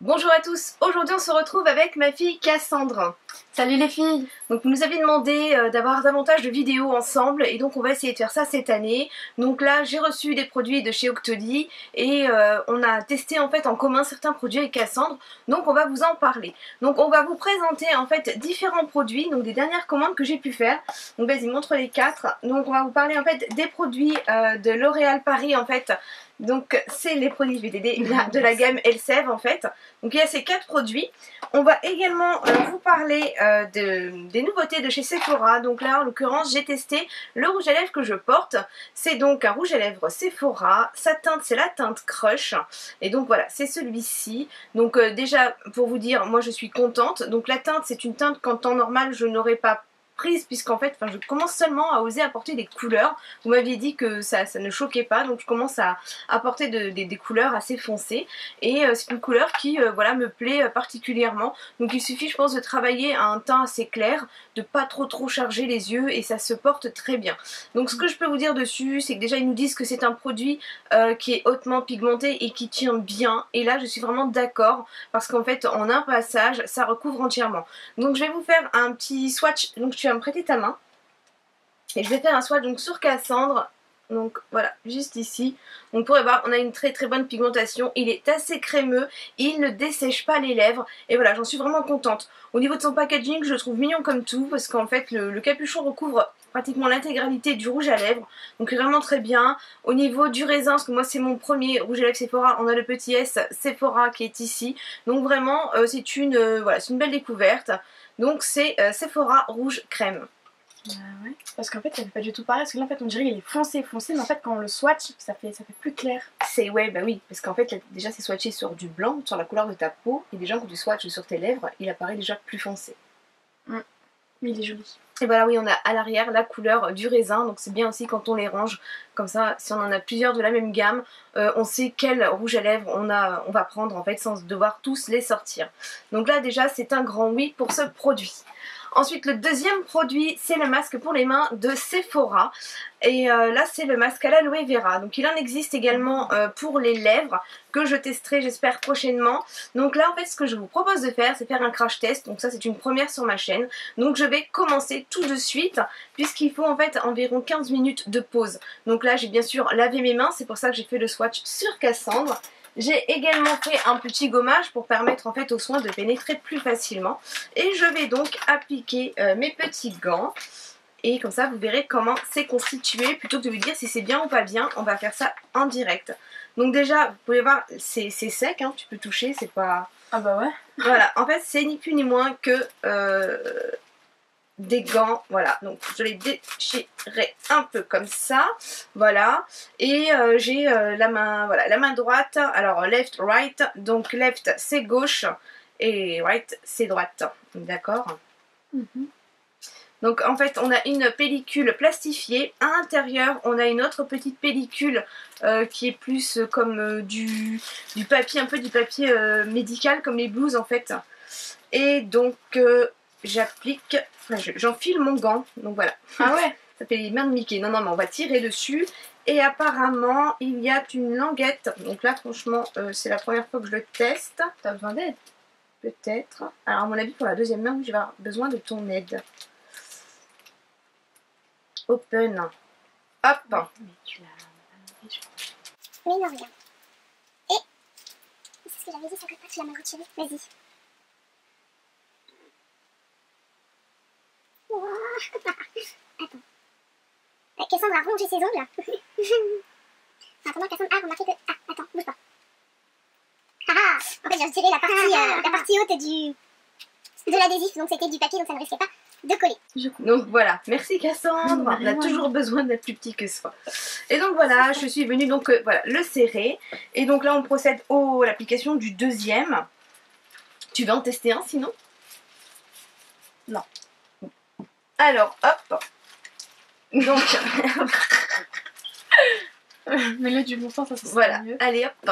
Bonjour à tous, aujourd'hui on se retrouve avec ma fille Cassandre. Salut les filles Donc vous nous avez demandé euh, d'avoir davantage de vidéos ensemble et donc on va essayer de faire ça cette année. Donc là j'ai reçu des produits de chez Octoly et euh, on a testé en fait en commun certains produits avec Cassandre donc on va vous en parler. Donc on va vous présenter en fait différents produits, donc des dernières commandes que j'ai pu faire. Donc vas-y montre les quatre. Donc on va vous parler en fait des produits euh, de L'Oréal Paris en fait donc c'est les produits VDD de la gamme Elsev en fait. Donc il y a ces quatre produits. On va également euh, vous parler euh, de, des nouveautés de chez Sephora. Donc là en l'occurrence j'ai testé le rouge à lèvres que je porte. C'est donc un rouge à lèvres Sephora. Sa teinte c'est la teinte Crush. Et donc voilà c'est celui-ci. Donc euh, déjà pour vous dire moi je suis contente. Donc la teinte c'est une teinte qu'en temps normal je n'aurais pas puisqu'en fait je commence seulement à oser apporter des couleurs. Vous m'aviez dit que ça, ça, ne choquait pas donc je commence à apporter de, des couleurs assez foncées et euh, c'est une couleur qui euh, voilà me plaît euh, particulièrement. Donc il suffit je pense de travailler à un teint assez clair, de pas trop trop charger les yeux et ça se porte très bien. Donc ce que je peux vous dire dessus c'est que déjà ils nous disent que c'est un produit qui est hautement pigmenté et qui tient bien et là je suis vraiment d'accord parce qu'en fait en un passage ça recouvre entièrement. Donc je vais vous faire un petit swatch donc tu me prêter ta main. Et je vais faire un swatch donc sur Cassandre. Donc voilà, juste ici. On pourrait voir, on a une très très bonne pigmentation. Il est assez crémeux, il ne dessèche pas les lèvres. Et voilà, j'en suis vraiment contente. Au niveau de son packaging, je le trouve mignon comme tout. Parce qu'en fait, le, capuchon recouvre pratiquement l'intégralité du rouge à lèvres. Donc vraiment très bien. Au niveau du raisin, parce que moi c'est mon premier rouge à lèvres Sephora, on a le petit S Sephora qui est ici. Donc vraiment, euh, c'est une, euh, voilà, une belle découverte. Donc c'est euh, Sephora rouge crème. Bah ouais, parce qu'en fait ça fait pas du tout pareil, parce que là en fait on dirait qu'il est foncé foncé, mais en fait quand on le swatch ça fait, ça fait plus clair. C'est ouais bah oui, parce qu'en fait déjà c'est swatché sur du blanc, sur la couleur de ta peau, et déjà quand tu swatches sur tes lèvres, il apparaît déjà plus foncé. Mais il est joli. Et voilà oui on a à l'arrière la couleur du raisin, donc c'est bien aussi quand on les range, comme ça si on en a plusieurs de la même gamme, euh, on sait quel rouge à lèvres on, on va prendre en fait sans devoir tous les sortir. Donc là déjà c'est un grand oui pour ce produit. Ensuite, le deuxième produit, c'est le masque pour les mains de Sephora. Et euh, là, c'est le masque à l'aloe vera. Donc, il en existe également euh, pour les lèvres que je testerai, j'espère, prochainement. Donc là, en fait, ce que je vous propose de faire, c'est faire un crash test. Donc ça, c'est une première sur ma chaîne. Donc, je vais commencer tout de suite puisqu'il faut en fait environ 15 minutes de pause. Donc là, j'ai bien sûr lavé mes mains. C'est pour ça que j'ai fait le swatch sur Cassandre. J'ai également fait un petit gommage pour permettre en fait aux soins de pénétrer plus facilement. Et je vais donc appliquer euh, mes petits gants. Et comme ça vous verrez comment c'est constitué. Plutôt que de vous dire si c'est bien ou pas bien, on va faire ça en direct. Donc déjà, vous pouvez voir, c'est sec, hein, tu peux toucher, c'est pas... Ah bah ouais Voilà, en fait c'est ni plus ni moins que euh, des gants, voilà, donc je les déchirerai un peu comme ça, voilà, et euh, j'ai euh, la main, voilà, la main droite, alors left, right, donc left c'est gauche, et right c'est droite, d'accord? Mhm. Donc en fait on a une pellicule plastifiée, à l'intérieur on a une autre petite pellicule euh, qui est plus comme du, du, papier, un peu du papier médical comme les blouses en fait, et donc j'applique, j'enfile mon gant, donc voilà. Ah ouais Ça fait les mains de Mickey. Non, non, mais on va tirer dessus. Et apparemment, il y a une languette. Donc là, franchement, euh, c'est la première fois que je le teste. T'as besoin d'aide? Peut-être. Alors, à mon avis, pour la deuxième main, je vais avoir besoin de ton aide. Open. Hop. mais tu l'as... Mais non, regarde. Et c'est ce que j'avais dit, ça coûte pas, tu l'as mal retiré. Vas-y. Attends. Euh, Cassandre a rongé ses ongles. attends, Cassandre a remarqué que... Ah, attends, bouge pas. Ah ah En fait, j'ai retiré la partie, euh, la partie haute du... de l'adhésif, donc c'était du papier, donc ça ne risquait pas de coller. Donc voilà, merci Cassandre, on a toujours besoin d'être plus petit que soi. Et donc voilà, je suis venue donc euh, voilà, le serrer. Et donc là on procède à l'application du deuxième. Tu veux en tester un sinon? Non. Alors, hop. Donc. Mais là, du bon sens, ça se Voilà. Mieux. Allez, hop.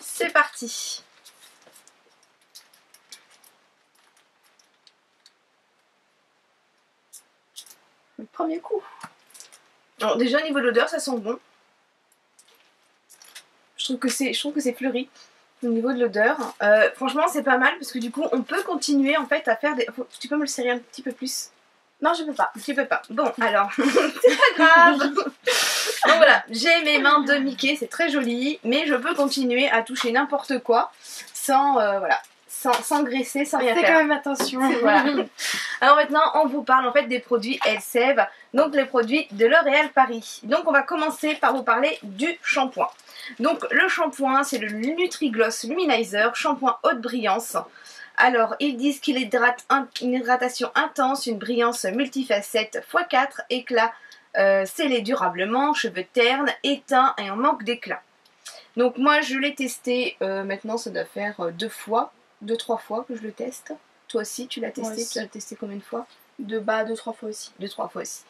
C'est parti. premier coup. Alors déjà au niveau de l'odeur ça sent bon. Je trouve que c'est je trouve que c'est fleuri au niveau de l'odeur. Euh, franchement c'est pas mal parce que du coup on peut continuer en fait à faire des. Tu peux me le serrer un petit peu plus Non, je peux pas. Tu peux pas. Bon alors c'est pas grave. Donc voilà j'ai mes mains de Mickey c'est très joli mais je peux continuer à toucher n'importe quoi sans euh, voilà sans, sans graisser sans rien Fais faire. quand même attention. Voilà. Alors maintenant, on vous parle en fait des produits Elseve, donc les produits de L'Oréal Paris. Donc on va commencer par vous parler du shampoing. Donc le shampoing, c'est le Nutrigloss Luminizer, shampoing haute brillance. Alors, ils disent qu'il hydrate un- une hydratation intense, une brillance multifacette x4, éclat euh, scellé durablement, cheveux ternes, éteints et en manque d'éclat. Donc moi, je l'ai testé, euh, maintenant ça doit faire euh, deux fois, deux, trois fois que je le teste. Toi aussi, tu l'as testé? Tu l'as testé combien de fois? De bas, deux, trois fois aussi. Deux, trois fois aussi.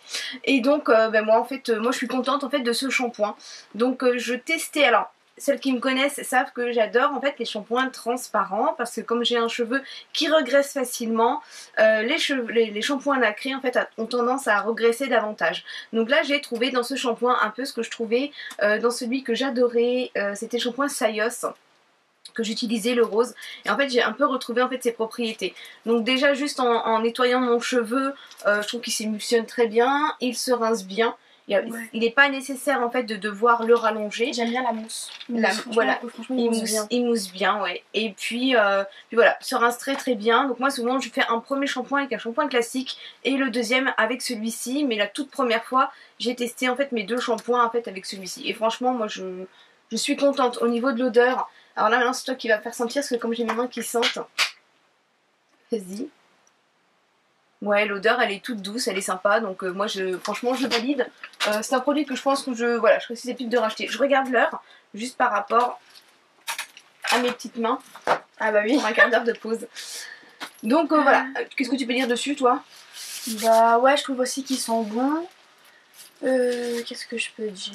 Et donc, euh, ben, moi, en fait, euh, moi, je suis contente en fait de ce shampoing. Donc, euh, je testais. Alors, celles qui me connaissent savent que j'adore en fait les shampoings transparents parce que comme j'ai un cheveu qui regresse facilement, euh, les, les, shampoings nacrés en fait ont tendance à regresser davantage. Donc là, j'ai trouvé dans ce shampoing un peu ce que je trouvais euh, dans celui que j'adorais. euh, C'était le shampoing Sayos que j'utilisais le rose et en fait j'ai un peu retrouvé en fait ses propriétés donc déjà juste en, en nettoyant mon cheveu je trouve qu'il s'émulsionne très bien il se rince bien il Ouais. n'est pas nécessaire en fait de devoir le rallonger J'aime bien la mousse. La- voilà. Franchement, il il mousse mousse, bien. il mousse bien, ouais. Et puis, euh, puis voilà, se rince très très bien. Donc moi souvent je fais un premier shampoing avec un shampoing classique et le deuxième avec celui-ci. Mais la toute première fois, j'ai testé en fait mes deux shampoings en fait avec celui-ci. Et franchement, moi je, je suis contente au niveau de l'odeur. Alors là maintenant c'est toi qui vas faire sentir parce que comme j'ai mes mains qui sentent. Vas-y. Ouais, l'odeur elle est toute douce, elle est sympa, donc euh, moi je, franchement je valide. Euh, c'est un produit que je pense que je, voilà, je serais susceptible de racheter. Je regarde l'heure, juste par rapport à mes petites mains Ah bah oui. pour un quart d'heure de pause. Donc euh, voilà, qu'est-ce que tu peux dire dessus toi? Bah ouais, je trouve aussi qu'ils sont bons. Euh, Qu'est-ce que je peux dire?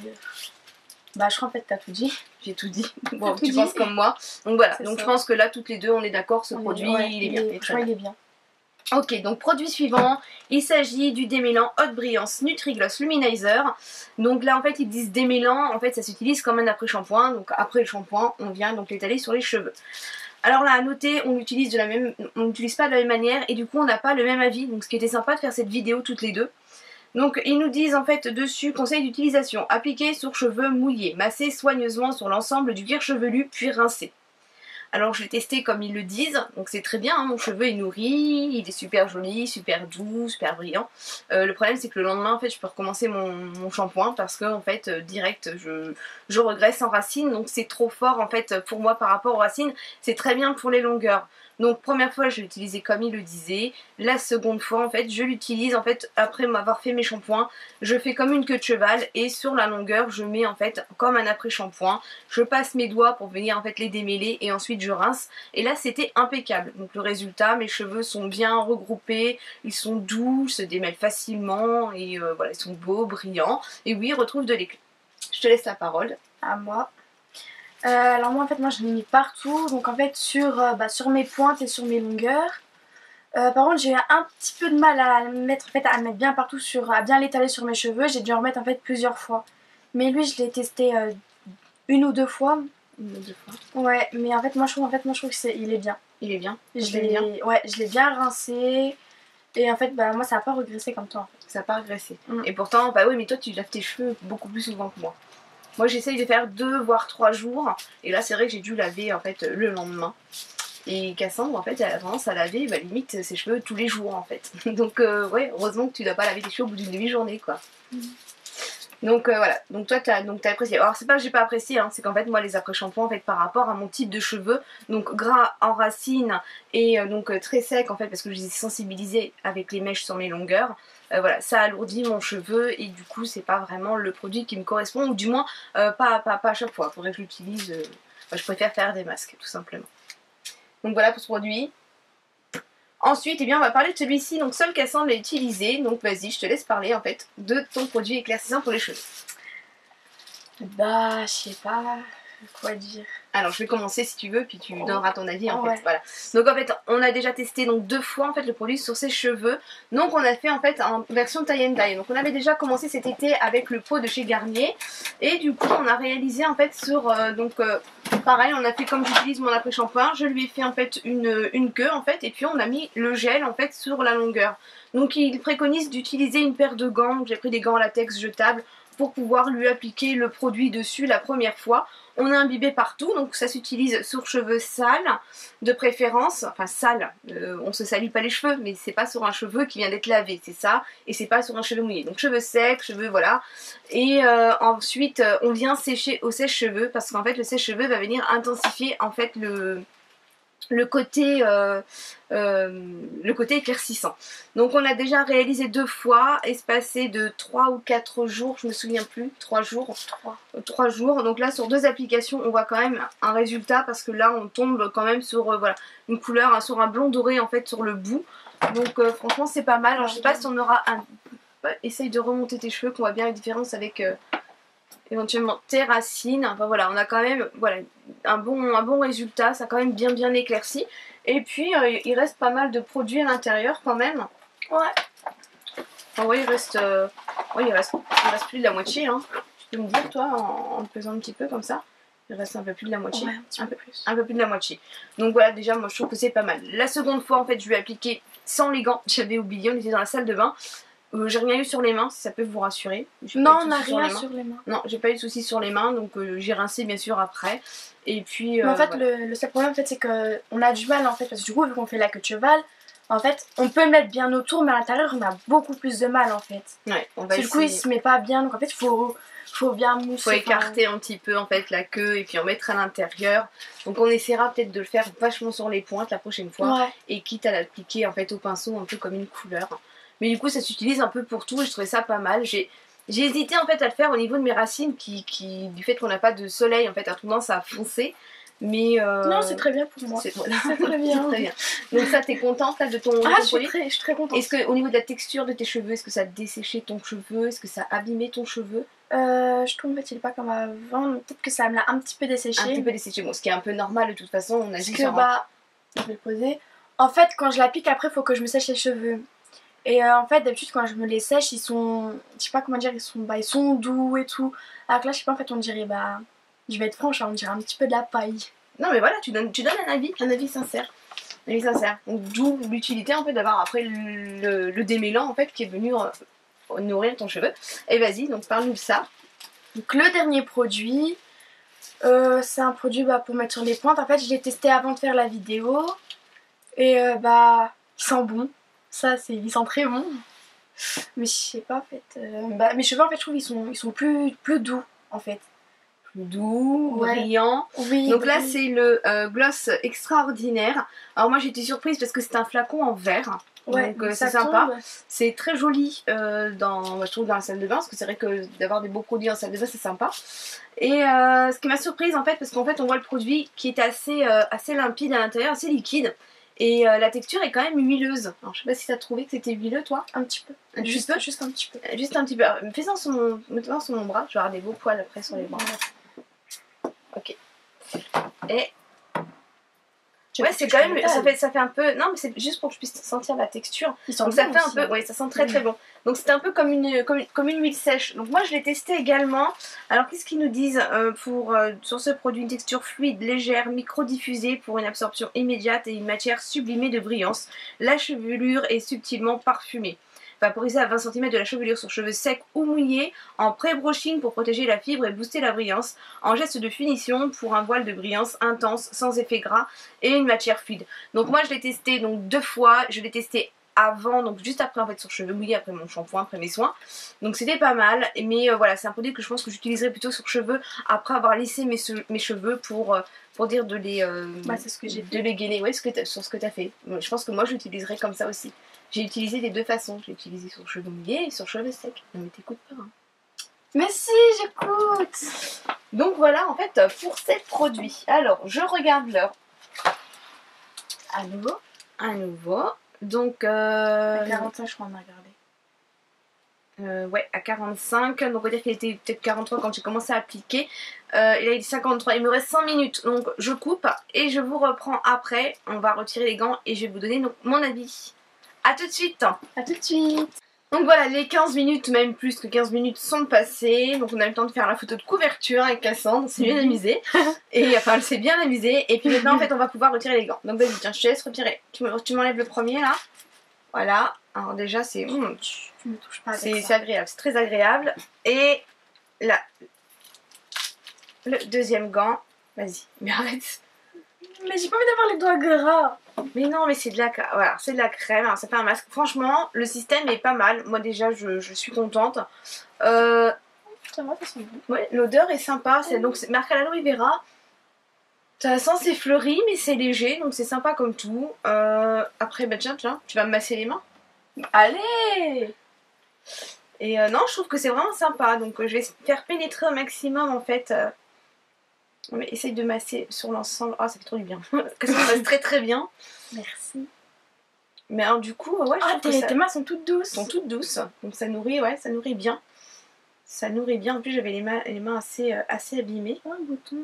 Bah je crois en fait t'as tout dit. J'ai tout dit. Bon, tout tu dit. penses comme moi. Donc voilà, donc ça. je pense que là toutes les deux on est d'accord, ce On est- produit ouais, il est bien. il est très franchement, bien. il est bien. Ok, donc produit suivant, il s'agit du démêlant Haute Brillance Nutrigloss Luminizer. Donc là en fait ils disent démêlant, en fait ça s'utilise comme un après-shampoing, donc après le shampoing on vient donc l'étaler sur les cheveux. Alors là à noter, on on n'utilise pas de la même manière et du coup on n'a pas le même avis, donc ce qui était sympa de faire cette vidéo toutes les deux. Donc ils nous disent en fait dessus conseil d'utilisation, appliquer sur cheveux mouillés, masser soigneusement sur l'ensemble du cuir chevelu puis rincer. Alors je l'ai testé comme ils le disent, donc c'est très bien, hein, mon cheveu est nourri, il est super joli, super doux, super brillant. Euh, le problème c'est que le lendemain en fait je peux recommencer mon, shampoing parce que en fait euh, direct je, je regresse en racines, donc c'est trop fort en fait pour moi par rapport aux racines, c'est très bien pour les longueurs. Donc première fois je l'ai utilisé comme il le disait, la seconde fois en fait je l'utilise en fait après m'avoir fait mes shampoings, je fais comme une queue de cheval et sur la longueur je mets en fait comme un après shampoing je passe mes doigts pour venir en fait les démêler et ensuite je rince. Et là c'était impeccable. Donc le résultat mes cheveux sont bien regroupés. Ils sont doux se démêlent facilement et euh, voilà ils sont beaux brillants. Et oui ils retrouvent de l'éclat. Je te laisse la parole. À moi. Euh, alors moi en fait moi je l'ai mis partout donc en fait sur, euh, bah, sur mes pointes et sur mes longueurs. Euh, par contre j'ai eu un petit peu de mal à le mettre en fait à le mettre bien partout sur à bien l'étaler sur mes cheveux. J'ai dû en remettre en fait plusieurs fois. Mais lui je l'ai testé une ou deux fois. Une ou deux fois. Ouais mais en fait moi je trouve en fait moi je trouve que c'est il est bien. il est bien Je l'ai bien. ouais je l'ai bien rincé et en fait bah moi ça a pas regressé comme toi. en fait. ça n'a pas régressé. Mm. Et pourtant, bah oui, mais toi tu laves tes cheveux beaucoup plus souvent que moi. Moi j'essaye de faire deux voire trois jours. Et là c'est vrai que j'ai dû laver en fait le lendemain. Et Cassandre en fait elle a tendance à laver bah, limite ses cheveux tous les jours en fait. Donc euh, ouais, heureusement que tu dois pas laver tes cheveux au bout d'une demi-journée quoi. Mm. Donc euh, voilà, donc toi t'as apprécié. Alors c'est pas que j'ai pas apprécié, hein, c'est qu'en fait moi les après-shampoings en fait par rapport à mon type de cheveux, donc gras en racines et euh, donc euh, très sec en fait parce que je les ai sensibilisés avec les mèches sur mes longueurs. Voilà, ça alourdit mon cheveu et du coup c'est pas vraiment le produit qui me correspond ou du moins pas, pas, pas à chaque fois. Faudrait que enfin, je préfère faire des masques tout simplement. Donc voilà pour ce produit. Ensuite, eh bien, on va parler de celui-ci. Donc seul Cassandre l'a utilisé. Donc vas-y, je te laisse parler en fait de ton produit éclaircissant pour les cheveux. Bah je sais pas. quoi dire Alors je vais commencer si tu veux, puis tu Oh. donneras ton avis en Ouais. fait. Voilà. Donc en fait, on a déjà testé donc deux fois en fait le produit sur ses cheveux. Donc on a fait en fait en version tie and dye. Donc on avait déjà commencé cet été avec le pot de chez Garnier et du coup on a réalisé en fait sur euh, donc euh, pareil, on a fait comme j'utilise mon après shampoing, je lui ai fait en fait une, queue en fait et puis on a mis le gel en fait sur la longueur. Donc il préconise d'utiliser une paire de gants. J'ai pris des gants latex jetables pour pouvoir lui appliquer le produit dessus la première fois. On a imbibé partout, donc ça s'utilise sur cheveux sales de préférence. Enfin sales, euh, on se salit pas les cheveux, mais c'est pas sur un cheveu qui vient d'être lavé, c'est ça. Et c'est pas sur un cheveu mouillé. Donc cheveux secs, cheveux voilà. Et euh, ensuite euh, on vient sécher au sèche-cheveux parce qu'en fait le sèche-cheveux va venir intensifier en fait le le côté, euh, euh, le côté éclaircissant. Donc on a déjà réalisé deux fois, espacé de 3 ou 4 jours, je me souviens plus, 3 jours. 3. 3 jours. Donc là, sur deux applications, on voit quand même un résultat parce que là, on tombe quand même sur euh, voilà, une couleur, hein, sur un blond doré en fait sur le bout. Donc euh, franchement, c'est pas mal. Alors, je sais pas si on aura un. Ouais, Essaye de remonter tes cheveux, qu'on voit bien la différence avec euh, éventuellement tes racines. Enfin voilà, on a quand même voilà, un, bon, un bon résultat. Ça a quand même bien bien éclairci. Et puis, euh, il reste pas mal de produits à l'intérieur quand même. Ouais. Enfin, ouais, il reste, euh, ouais, il reste, il reste plus de la moitié. Hein. Tu peux me dire, toi, en, en pesant un petit peu comme ça? Il reste un peu plus de la moitié. Ouais, un petit Un peu plus. Un peu plus de la moitié. Donc voilà, déjà, moi je trouve que c'est pas mal. La seconde fois, en fait, je lui ai appliqué sans les gants. J'avais oublié, on était dans la salle de bain. Euh, j'ai rien eu sur les mains, si ça peut vous rassurer. Non, on n'a rien sur les mains. Non, j'ai pas eu de soucis sur les mains, donc euh, j'ai rincé bien sûr après. Et puis. En euh, fait, voilà. le, le seul problème, en fait, c'est qu'on a du mal, en fait, parce que du coup, vu qu'on fait la queue de cheval, en fait, on peut le mettre bien autour, mais à l'intérieur, on a beaucoup plus de mal, en fait. Ouais, on va que du coup, il essayer. se met pas bien, donc en fait, il faut, faut bien mousser. faut écarter un petit peu en fait la queue et puis en mettre à l'intérieur. Donc on essaiera peut-être de le faire vachement sur les pointes la prochaine fois. Ouais. et quitte à l'appliquer en fait au pinceau un peu comme une couleur. Mais du coup ça s'utilise un peu pour tout et je trouvais ça pas mal. J'ai j'ai hésité en fait à le faire au niveau de mes racines qui, qui du fait qu'on n'a pas de soleil en fait a tendance à foncer. Mais euh, Non, c'est très bien pour moi. c'est voilà. Très bien. C'est très bien. Donc ça t'es contente là de ton, Ah, ton je suis, très, je suis très contente. Est-ce que au niveau de la texture de tes cheveux, est-ce que ça a desséché ton cheveu? Est-ce que ça a abîmé ton cheveu? Euh, je trouve en fait il est pas comme avant, peut-être que ça me l'a un petit peu desséché. Un petit peu desséché. Bon, ce qui est un peu normal de toute façon. On a dit que bah, je vais le poser. En fait, quand je l'applique, après, il faut que je me sèche les cheveux. Et euh, en fait, d'habitude, quand je me les sèche, ils sont, je sais pas comment dire, ils sont, bah, ils sont doux et tout. Alors que là, je sais pas, en fait, on dirait, bah, je vais être franche, hein, on dirait un petit peu de la paille. Non mais voilà, tu donnes, tu donnes un avis, un avis sincère. Un avis sincère. Donc d'où l'utilité en fait d'avoir après le, le démêlant en fait qui est venu euh, nourrir ton cheveu. Et vas-y, donc parle-nous de ça. Donc le dernier produit, euh, c'est un produit bah, pour mettre sur les pointes. En fait, je l'ai testé avant de faire la vidéo. Et bah, il sent bon. Ça, c'est, il sent très bon. Mais je sais pas, en fait. euh, bah, mes cheveux, en fait, je trouve ils sont, ils sont plus, plus doux, en fait. Plus doux, Ouais. brillant. Oui. Donc là c'est le euh, gloss extraordinaire. Alors moi j'étais surprise parce que c'est un flacon en verre. Ouais, donc euh, c'est sympa. C'est très joli euh, dans, je trouve dans la salle de bain parce que c'est vrai que d'avoir des beaux produits en salle de bain c'est sympa. Et euh, ce qui m'a surprise en fait parce qu'en fait on voit le produit qui est assez, euh, assez limpide à l'intérieur, assez liquide. Et euh, la texture est quand même huileuse. Alors je sais pas si t'as trouvé que c'était huileux toi Un petit peu. Un petit juste, peu juste un petit peu. Euh, Juste un petit peu. Fais-en sur mon bras, je vais avoir des beaux poils après sur les bras. Ok. Et ouais c'est quand même, ça fait, ça fait un peu, non mais c'est juste pour que je puisse sentir la texture. Ils sont Donc ça fait un peu, oui, ça sent très très bon. Donc c'est un peu comme une, comme, comme une huile sèche. Donc moi je l'ai testé également. Alors qu'est-ce qu'ils nous disent euh, pour euh, sur ce produit une texture fluide, légère, micro-diffusée pour une absorption immédiate et une matière sublimée de brillance. La chevelure est subtilement parfumée. Vaporisé à 20 cm de la chevelure sur cheveux secs ou mouillés, en pré-brushing pour protéger la fibre et booster la brillance, en geste de finition pour un voile de brillance intense, sans effet gras et une matière fluide. Donc moi je l'ai testé donc deux fois, je l'ai testé avant, donc juste après en fait sur cheveux mouillés, après mon shampoing, après mes soins. Donc c'était pas mal, mais euh, voilà, c'est un produit que je pense que j'utiliserai plutôt sur cheveux après avoir lissé mes, che- mes cheveux pour, euh, pour dire de les, euh, Bah, c'est ce que j'ai de les gainer, ouais, ce que t'as- sur ce que tu as fait. Je pense que moi je l'utiliserai comme ça aussi. J'ai utilisé des deux façons, j'ai utilisé sur cheveux mouillés et sur cheveux secs. Non mais t'écoutes pas. hein. Mais si, j'écoute. Donc voilà en fait pour ces produits. Alors je regarde l'heure À nouveau. à nouveau. Donc euh, À 45, je crois, on a regardé. Euh, ouais, à 45. Donc on va dire qu'il était peut-être 43 quand j'ai commencé à appliquer. Euh, et là il est 53. Il me reste 5 minutes. Donc je coupe et je vous reprends après. On va retirer les gants et je vais vous donner donc, mon avis. A tout de suite A tout de suite donc voilà, les 15 minutes, même plus que 15 minutes sont passées. Donc on a eu le temps de faire la photo de couverture avec Cassandre, on s'est bien amusé. Et enfin, elle s'est bien amusée. Et puis maintenant, en fait, on va pouvoir retirer les gants. Donc vas-y, tiens, je te laisse retirer. Tu m'enlèves le premier là. Voilà. Alors déjà, c'est... Mmh, tu me touches pas C'est agréable, c'est très agréable. Et là, le deuxième gant. Vas-y, mais arrête. Mais j'ai pas envie d'avoir les doigts gras. Mais non, mais c'est de la, voilà, c'est de la crème. Alors, ça fait un masque. Franchement, le système est pas mal. Moi déjà, je, suis contente. Euh, ouais, l'odeur est sympa. C'est donc c'est marque à l'aloe vera. Ça sent c'est fleuri, mais c'est léger, donc c'est sympa comme tout. Euh, après, bah tiens, tiens, tu vas me masser les mains? Allez Et euh, non, je trouve que c'est vraiment sympa. Donc je vais faire pénétrer au maximum en fait mais essaye de masser sur l'ensemble. Ah, ça fait trop du bien. que ça passe très très bien. Merci. Mais alors, du coup, ouais, ah, tes, tes, mains sont toutes douces. sont toutes douces. Donc ça nourrit, ouais, ça nourrit bien. Ça nourrit bien. En plus, j'avais les mains, les mains assez, euh, assez abîmées. Oh, un bouton.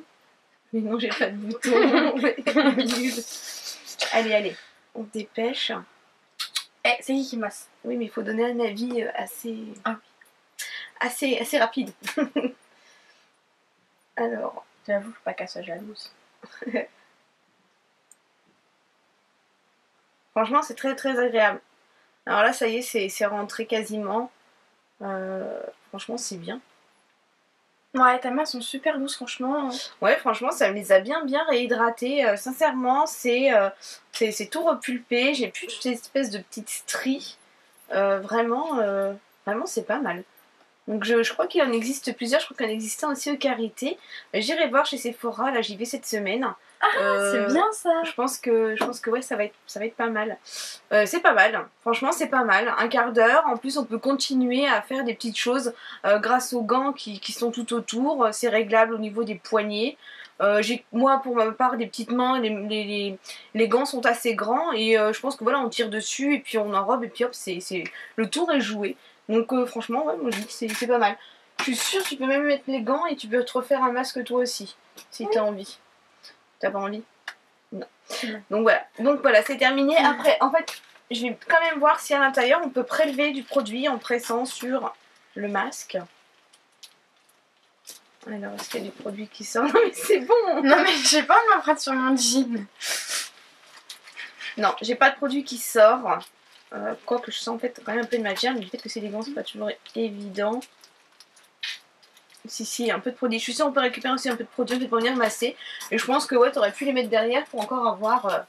Mais non, j'ai pas de bouton. allez, allez. On dépêche. Eh, c'est qui qui masse? Oui, mais il faut donner un avis euh, assez... Ah. Assez, assez rapide. alors... J'avoue, faut pas qu'elle soit jalouse. Franchement, c'est très très agréable. Alors là, ça y est, c'est rentré quasiment. Euh, franchement, c'est bien. Ouais, tes mains sont super douces, franchement. Ouais, franchement, ça me les a bien bien réhydratées. Euh, sincèrement, euh, c'est tout repulpé. J'ai plus toutes ces espèces de petites stries. vraiment, vraiment, c'est pas mal. Donc je, crois qu'il en existe plusieurs, je crois qu'il en existait aussi au Carité. J'irai voir chez Sephora, là j'y vais cette semaine. Ah euh, c'est bien ça Je pense que, je pense que ouais, ça va être, ça va être pas mal. Euh, c'est pas mal, franchement c'est pas mal. Un quart d'heure, en plus on peut continuer à faire des petites choses euh, grâce aux gants qui, sont tout autour. C'est réglable au niveau des poignets. j'ai moi pour ma part des petites mains, les, les, gants sont assez grands et je pense que voilà on tire dessus et puis on enrobe et puis hop c'est le tour est joué. Donc euh, franchement, ouais, moi je dis que c'est pas mal. Je suis sûre que tu peux même mettre les gants et tu peux te refaire un masque toi aussi, si t'as envie. T'as pas envie? Non. Donc voilà, donc voilà, c'est terminé. Après, en fait, je vais quand même voir si à l'intérieur on peut prélever du produit en pressant sur le masque. Alors, est-ce qu'il y a du produit qui sort? Non mais c'est bon Non mais j'ai pas de m'emprunter sur mon jean. Non, j'ai pas de produit qui sort. Euh, quoique je sens en fait quand même un peu de matière, mais du fait que c'est des gants, c'est pas toujours évident. Si, si, un peu de produit. Je suis sûre qu'on peut récupérer aussi un peu de produit pour venir masser. Et je pense que ouais, t'aurais pu les mettre derrière pour encore avoir... Euh,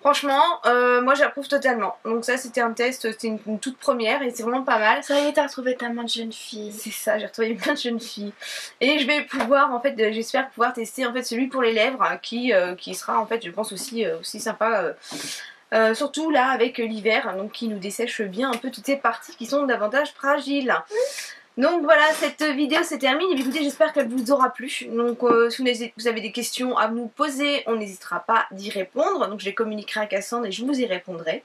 franchement, euh, moi j'approuve totalement. Donc ça c'était un test, c'était une, toute première et c'est vraiment pas mal. Ça y est, t'as retrouvé ta main de jeune fille. C'est ça, j'ai retrouvé une main de jeune fille. Et je vais pouvoir en fait, j'espère pouvoir tester en fait celui pour les lèvres qui, qui sera en fait je pense aussi, aussi sympa euh, surtout là avec l'hiver, donc qui nous dessèche bien un peu toutes ces parties qui sont davantage fragiles. Donc voilà, cette vidéo se termine. Et écoutez, j'espère qu'elle vous aura plu. Donc euh, si vous avez des questions à nous poser, on n'hésitera pas d'y répondre. Donc je les communiquerai à Cassandre et je vous y répondrai.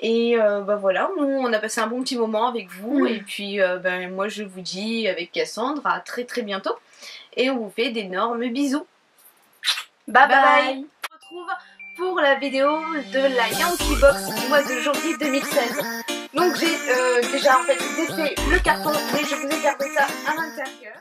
Et euh, bah voilà, nous on a passé un bon petit moment avec vous. Et puis ben, moi je vous dis avec Cassandre à très très bientôt. Et on vous fait d'énormes bisous. Bye bye, bye. On se retrouve pour la vidéo de la Yankee Box du mois de janvier 2016. Donc j'ai euh, déjà en fait défait le carton, mais je vous ai gardé ça à l'intérieur.